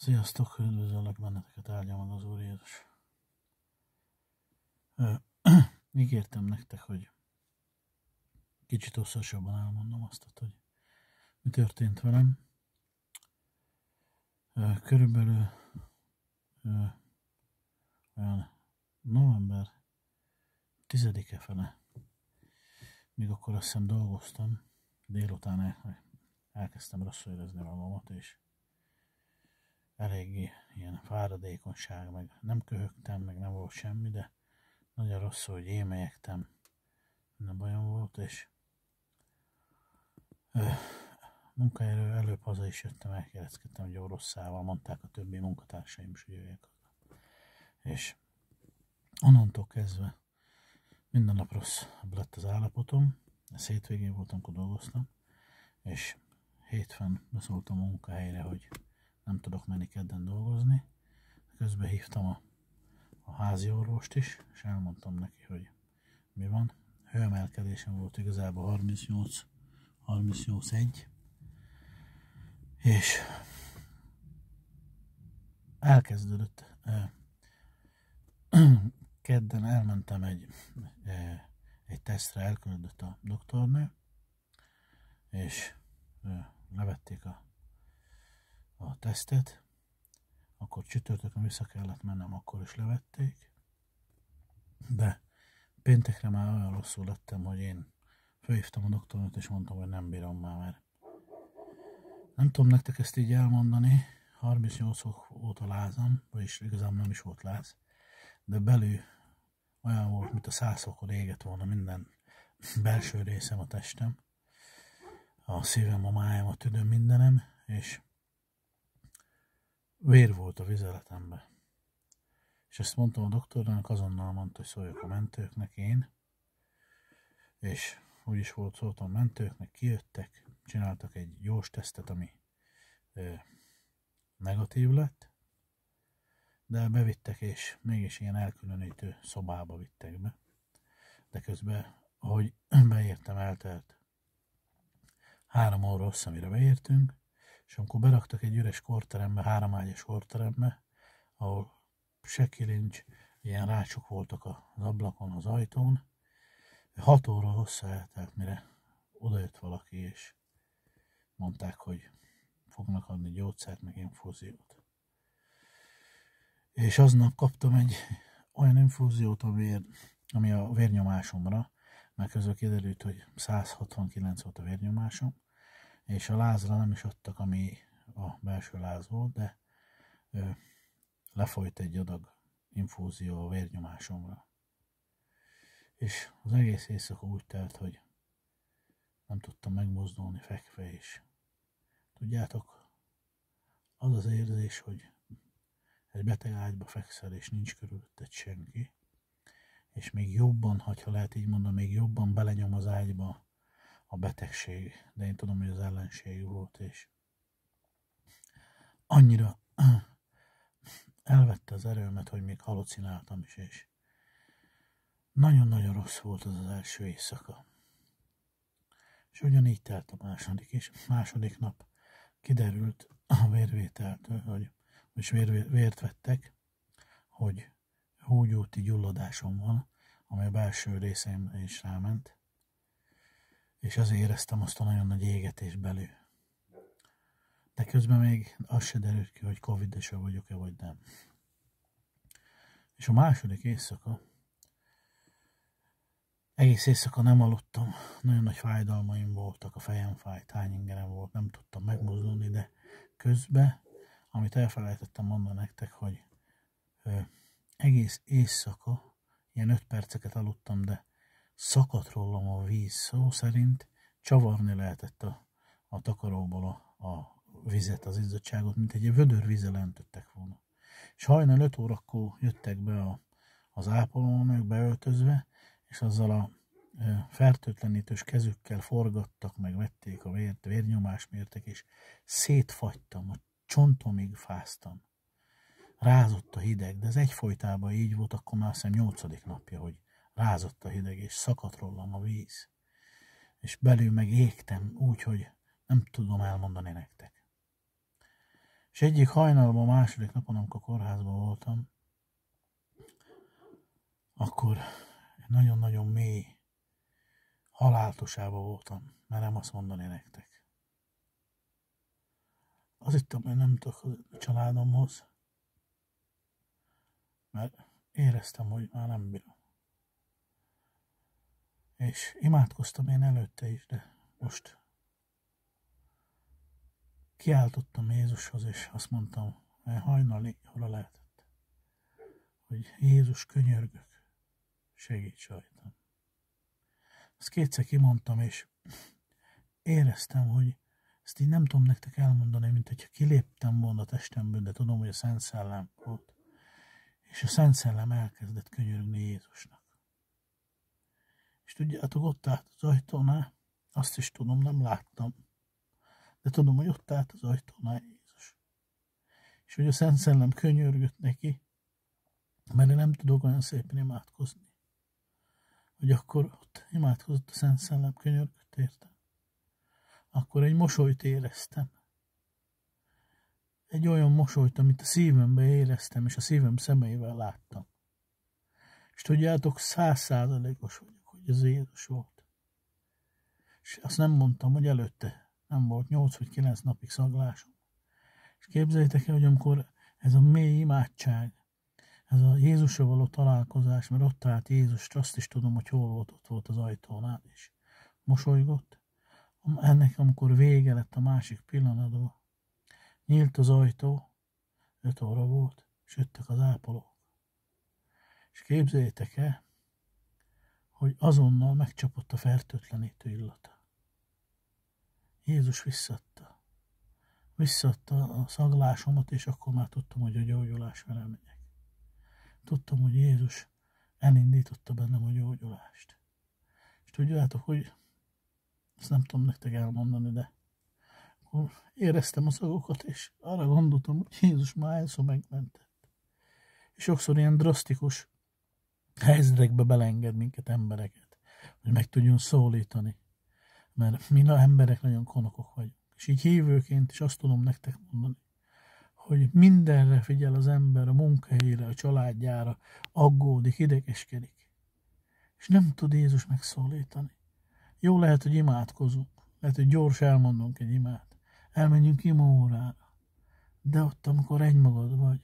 Sziasztok, üdvözöllek benneteket, áldja meg az Úr Jézus. ígértem nektek, hogy kicsit hosszasabban elmondom azt, hogy mi történt velem. körülbelül olyan november 10-e fele, még akkor azt hiszem dolgoztam, délután el, elkezdtem rosszul érezni magamat, és eléggé ilyen fáradékonyság, meg nem köhögtem, meg nem volt semmi, de nagyon rosszul, hogy émelyektem, minden bajom volt, és ö, munkahelyről előbb haza is jöttem, elkérdezkedtem, hogy oroszával, mondták a többi munkatársaim is, hogy jöjjek haza. És onnantól kezdve minden nap rosszabb lett az állapotom, ezt hétvégén voltam, amikor dolgoztam, és hétfőn beszóltam a munkahelyre, hogy nem tudok menni kedden dolgozni. Közben hívtam a, a házi orvost is, és elmondtam neki, hogy mi van. Hőemelkedésem volt igazából 38, 38 1, és elkezdődött. Kedden elmentem egy, egy tesztre, elküldött a doktornő, és levették a a tesztet, akkor csütörtökön vissza kellett mennem, akkor is levették, de péntekre már olyan rosszul lettem, hogy én fölhívtam a doktornőt, és mondtam, hogy nem bírom már, mert nem tudom nektek ezt így elmondani, 38 óta lázam, vagyis igazából nem is volt láz, de belül olyan volt, mint a százfokon éget volna minden belső részem a testem, a szívem, a májam, a tüdőm, mindenem, és Vér volt a vizeletembe. És ezt mondtam a doktornak, azonnal mondta, hogy szóljak a mentőknek én. És úgy is volt, szóltam a mentőknek, kijöttek, csináltak egy gyors tesztet, ami ö, negatív lett, de bevittek, és mégis ilyen elkülönítő szobába vittek be. De közben, ahogy beértem, eltelt három óra rossz, amire beértünk, és amikor beraktak egy üres korterembe, háromágyas korterembe, ahol se kilincs, ilyen rácsok voltak az ablakon, az ajtón, hat óra hosszá eltelt, mire odajött valaki, és mondták, hogy fognak adni gyógyszert, meg infúziót. És aznap kaptam egy olyan infúziót, ami, a vérnyomásomra, mert közül kiderült, hogy 169 volt a vérnyomásom, és a lázra nem is adtak, ami a belső láz volt, de ö, lefolyt egy adag infúzió a vérnyomásomra. És az egész éjszaka úgy telt, hogy nem tudtam megmozdulni fekve is. Tudjátok, az az érzés, hogy egy beteg ágyba fekszel, és nincs körülötted senki, és még jobban, ha lehet így mondani, még jobban belenyom az ágyba a betegség, de én tudom, hogy az ellenség volt, és annyira elvette az erőmet, hogy még halucináltam is, és nagyon-nagyon rossz volt az az első éjszaka. És ugyanígy telt a második is. Második nap kiderült a vérvételtől, hogy és vér, vért vettek, hogy húgyúti gyulladásom van, amely a belső részeim is ráment, és azért éreztem azt a nagyon nagy égetés belül. De közben még az se derült ki, hogy covid vagyok-e, vagy nem. És a második éjszaka, egész éjszaka nem aludtam, nagyon nagy fájdalmaim voltak, a fejem fájt, hányingerem volt, nem tudtam megmozdulni, de közben, amit elfelejtettem mondani nektek, hogy ö, egész éjszaka, ilyen öt perceket aludtam, de szakadt rólam a víz, szó szerint csavarni lehetett a, a takaróból a, a vizet, az izzadságot, mint egy vödör vízzel öntöttek volna. És hajnal 5 órakor jöttek be a, az ápolónők beöltözve, és azzal a fertőtlenítős kezükkel forgattak, meg vették a vért, vérnyomás mértek, és szétfagytam, a csontomig fáztam. Rázott a hideg, de ez egyfolytában így volt, akkor már azt hiszem nyolcadik napja, hogy rázott a hideg, és szakadt rólam a víz. És belül meg égtem úgy, hogy nem tudom elmondani nektek. És egyik hajnalban, második napon, amikor kórházban voltam, akkor nagyon-nagyon mély haláltosába voltam, mert nem azt mondani nektek. Az itt, hogy nem tudok a családomhoz, mert éreztem, hogy már nem bírom. És imádkoztam én előtte is, de most kiáltottam Jézushoz, és azt mondtam, hajnali óra lehetett, hogy Jézus könyörgök, segíts rajtam. Ezt kétszer kimondtam, és éreztem, hogy ezt így nem tudom nektek elmondani, mint hogyha kiléptem volna a testemből, de tudom, hogy a Szent Szellem volt. És a Szent Szellem elkezdett könyörögni Jézusnak. És tudjátok, ott állt az ajtónál, azt is tudom, nem láttam, de tudom, hogy ott állt az ajtónál Jézus. És hogy a Szent Szellem könyörgött neki, mert én nem tudok olyan szépen imádkozni. Hogy akkor ott imádkozott a Szent Szellem, könyörgött értem. Akkor egy mosolyt éreztem. Egy olyan mosolyt, amit a szívembe éreztem, és a szívem szemeivel láttam. És tudjátok, százszázalékos vagyok, hogy ez Jézus volt. És azt nem mondtam, hogy előtte nem volt 8 vagy 9 napig szaglásom. És képzeljétek el, hogy amikor ez a mély imádság, ez a Jézusra való találkozás, mert ott állt Jézus, azt is tudom, hogy hol volt, ott volt az ajtónál, és mosolygott. Ennek, amikor vége lett a másik pillanatban, nyílt az ajtó, öt óra volt, és jöttek az ápolók. És képzeljétek el, hogy azonnal megcsapott a fertőtlenítő illata. Jézus visszadta. Visszadta a szaglásomat, és akkor már tudtam, hogy a gyógyulás megyek. Tudtam, hogy Jézus elindította bennem a gyógyulást. És tudjátok, hogy ezt nem tudom nektek elmondani, de akkor éreztem a szagokat, és arra gondoltam, hogy Jézus már elszó megmentett. És sokszor ilyen drasztikus helyzetekbe belenged minket embereket, hogy meg tudjon szólítani mert mi emberek nagyon konokok vagyunk. És így hívőként is azt tudom nektek mondani, hogy mindenre figyel az ember, a munkahelyére, a családjára, aggódik, idegeskedik. És nem tud Jézus megszólítani. Jó lehet, hogy imádkozunk, lehet, hogy gyors elmondunk egy imát, elmenjünk imórára, de ott, amikor egymagad vagy,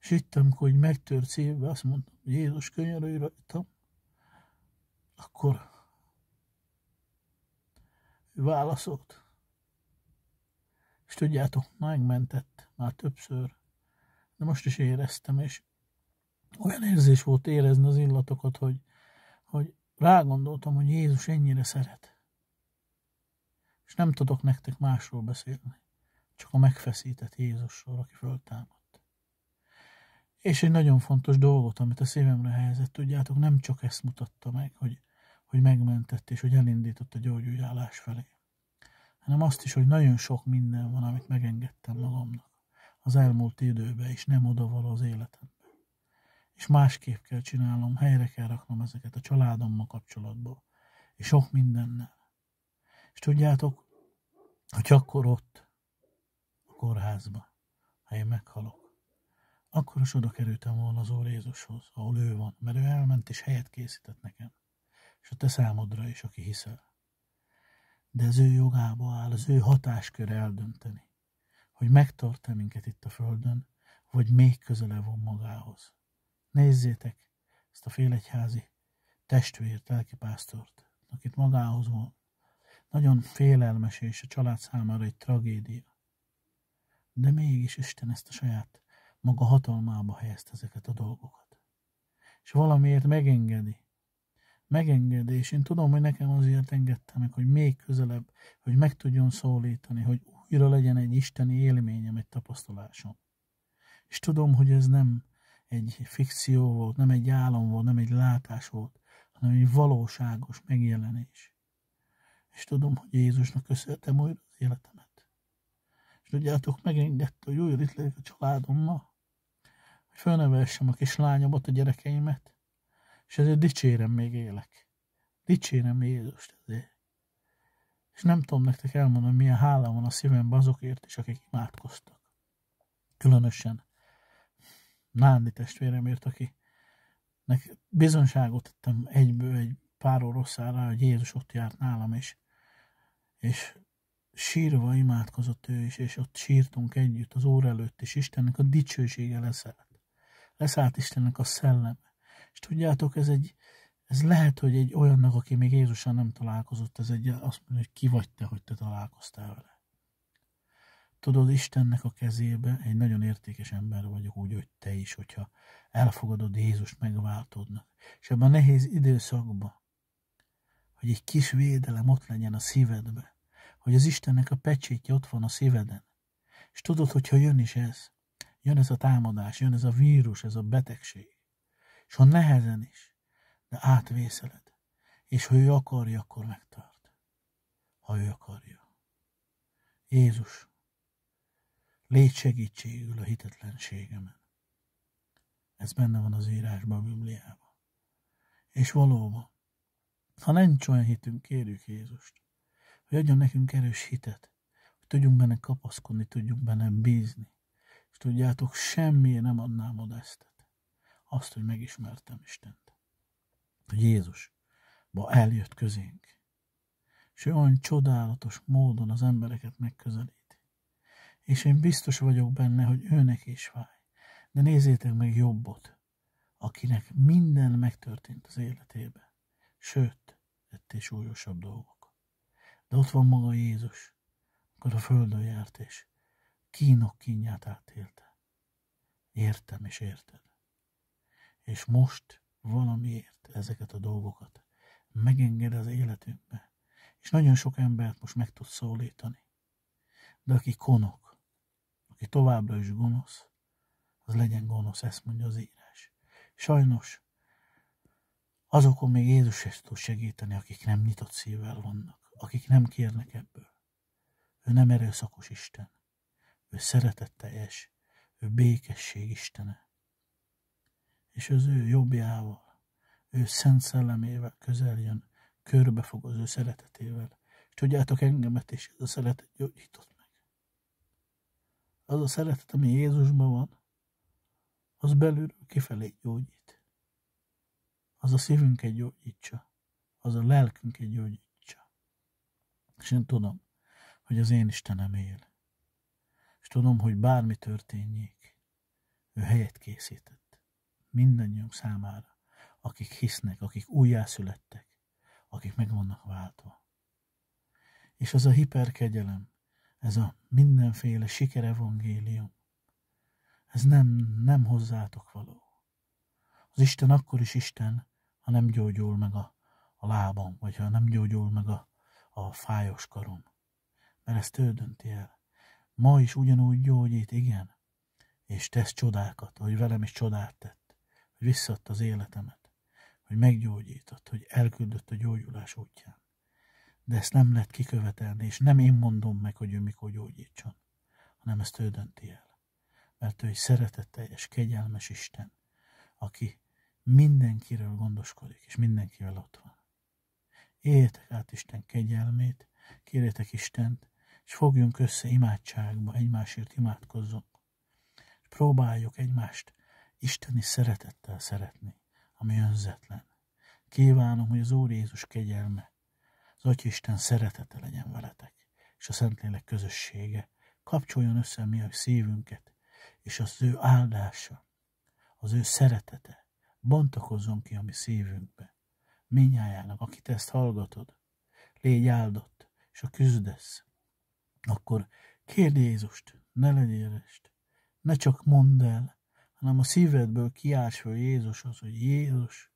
és itt, amikor hogy megtört szívbe, azt mondtam, hogy Jézus könyörülj rajtam, akkor válaszolt. És tudjátok, megmentett már többször. De most is éreztem, és olyan érzés volt érezni az illatokat, hogy, hogy rágondoltam, hogy Jézus ennyire szeret. És nem tudok nektek másról beszélni, csak a megfeszített Jézusról, aki föltámadt. És egy nagyon fontos dolgot, amit a szívemre helyezett, tudjátok, nem csak ezt mutatta meg, hogy hogy megmentett és hogy elindított a gyógyulás felé, hanem azt is, hogy nagyon sok minden van, amit megengedtem magamnak az elmúlt időben, és nem odavaló az életembe. És másképp kell csinálnom, helyre kell raknom ezeket a családommal kapcsolatban, és sok mindennel. És tudjátok, hogy akkor ott, a kórházba, ha én meghalok, akkor is oda kerültem volna az Úr Jézushoz, ahol ő van, mert ő elment és helyet készített nekem és a te számodra is, aki hiszel. De az ő jogába áll, az ő hatásköre eldönteni, hogy megtart-e minket itt a földön, vagy még közelebb van magához. Nézzétek ezt a félegyházi testvért, lelkipásztort, akit magához van. Nagyon félelmes és a család számára egy tragédia. De mégis Isten ezt a saját maga hatalmába helyezte ezeket a dolgokat. És valamiért megengedi, megengedés. Én tudom, hogy nekem azért engedte meg, hogy még közelebb, hogy meg tudjon szólítani, hogy újra legyen egy isteni élményem, egy tapasztalásom. És tudom, hogy ez nem egy fikció volt, nem egy álom volt, nem egy látás volt, hanem egy valóságos megjelenés. És tudom, hogy Jézusnak köszönhetem újra az életemet. És tudjátok, megengedte, hogy újra itt legyek a családommal, hogy fölnevessem a kislányomat, a gyerekeimet, és ezért dicsérem még élek. Dicsérem Jézust ezért. És nem tudom nektek elmondani, milyen hála van a szívemben azokért is, akik imádkoztak. Különösen Nándi testvéremért, aki nek bizonságot tettem egyből egy pár rosszára, hogy Jézus ott járt nálam, és, és sírva imádkozott ő is, és ott sírtunk együtt az óra előtt, és Istennek a dicsősége leszállt. Leszállt Istennek a szelleme. És tudjátok, ez egy, ez lehet, hogy egy olyannak, aki még Jézussal nem találkozott, ez egy, azt mondja, hogy ki vagy te, hogy te találkoztál vele. Tudod, Istennek a kezébe egy nagyon értékes ember vagyok, úgy, hogy te is, hogyha elfogadod Jézust megváltodnak. És ebben a nehéz időszakban, hogy egy kis védelem ott legyen a szívedbe, hogy az Istennek a pecsétje ott van a szíveden. És tudod, hogyha jön is ez, jön ez a támadás, jön ez a vírus, ez a betegség, és ha nehezen is, de átvészeled, és ha ő akarja, akkor megtart. Ha ő akarja. Jézus, légy segítségül a hitetlenségemen. Ez benne van az írásban, a Bibliában. És valóban, ha nincs olyan hitünk, kérjük Jézust, hogy adjon nekünk erős hitet, hogy tudjunk benne kapaszkodni, tudjunk benne bízni. És tudjátok, semmi nem adnám oda ezt. Azt, hogy megismertem Istent. Hogy Jézus ma eljött közénk. És olyan csodálatos módon az embereket megközelíti. És én biztos vagyok benne, hogy őnek is fáj. De nézzétek meg jobbot, akinek minden megtörtént az életébe. Sőt, ettél súlyosabb dolgok. De ott van maga Jézus, akkor a földön járt, és kínok kínját átélte. Értem és érted. És most valamiért ezeket a dolgokat megenged az életünkbe. És nagyon sok embert most meg tud szólítani. De aki konok, aki továbbra is gonosz, az legyen gonosz, ezt mondja az írás. Sajnos azokon még Jézus is tud segíteni, akik nem nyitott szívvel vannak akik nem kérnek ebből. Ő nem erőszakos Isten. Ő szeretetteljes, ő békesség Istene. És az ő jobbjával, ő szent szellemével közel jön, körbefog az ő szeretetével. És tudjátok, engemet is ez a szeretet gyógyított meg. Az a szeretet, ami Jézusban van, az belülről kifelé gyógyít. Az a szívünket gyógyítsa, az a lelkünket gyógyít. És én tudom, hogy az én Istenem él. És tudom, hogy bármi történjék, ő helyet készített. Mindannyiunk számára, akik hisznek, akik újjászülettek, akik meg vannak váltva. És az a hiperkegyelem, ez a mindenféle sikerevangélium, ez nem, nem hozzátok való. Az Isten akkor is Isten, ha nem gyógyul meg a, a lábam, vagy ha nem gyógyul meg a, a fájos karom. Mert ezt ő dönti el. Ma is ugyanúgy gyógyít, igen, és tesz csodákat, hogy velem is csodát tett, hogy visszaadta az életemet, hogy meggyógyított, hogy elküldött a gyógyulás útján. De ezt nem lehet kikövetelni, és nem én mondom meg, hogy ő mikor gyógyítson, hanem ezt ő dönti el. Mert ő egy szeretetteljes, kegyelmes Isten, aki mindenkiről gondoskodik, és mindenkivel ott van. Éljetek át Isten kegyelmét, kérjetek Istent, és fogjunk össze imádságba, egymásért imádkozzunk. És próbáljuk egymást isteni szeretettel szeretni, ami önzetlen. Kívánom, hogy az Úr Jézus kegyelme, az Atya Isten szeretete legyen veletek, és a Szentlélek közössége kapcsoljon össze mi a szívünket, és az ő áldása, az ő szeretete bontakozzon ki a mi szívünkbe, minnyájának, akit ezt hallgatod, légy áldott, és a küzdesz, akkor kérd Jézust, ne legyél est, ne csak mondd el, hanem a szívedből kiárs föl Jézushoz, hogy Jézus,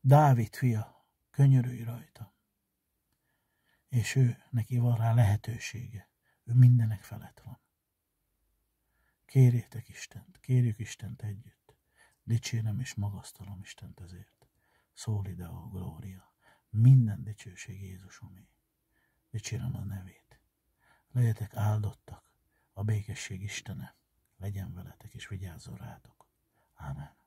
Dávid fia, könyörülj rajta. És ő, neki van rá lehetősége, ő mindenek felett van. Kérjétek Istent, kérjük Istent együtt, dicsérem és magasztalom Istent ezért. Szólida a glória. Minden dicsőség Jézusomé. Dicsérem a nevét. Legyetek áldottak, a békesség Istene legyen veletek és vigyázzon rátok. Ámen.